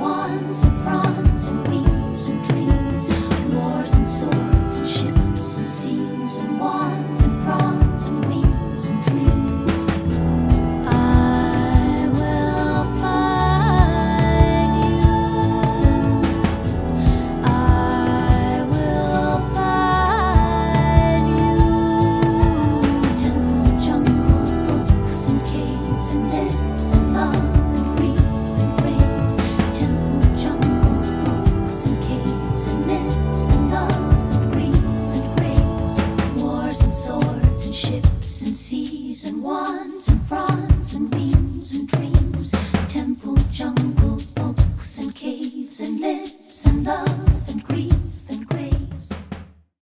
one to. Wands and fronds and wings and dreams, temple, jungle, books and caves and lips and love.